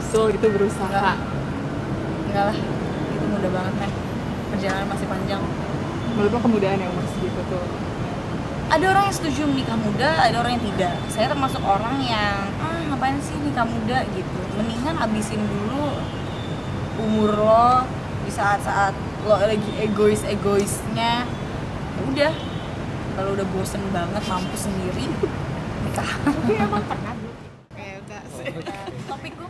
Usul itu berusaha. Enggak. enggak lah. Itu mudah banget kan perjalanan masih panjang. Menurut lo kemudahan yang umur segitu tuh. ada orang yang setuju nikah muda ada orang yang tidak. Saya termasuk orang yang ah ngapain sih nikah muda? gitu. Mendingan habisin dulu umur lo di saat-saat lo lagi egois egoisnya udah kalau udah bosen banget mampu sendiri nikah. Tapi emang pernah kayak enggak sih. Topik gue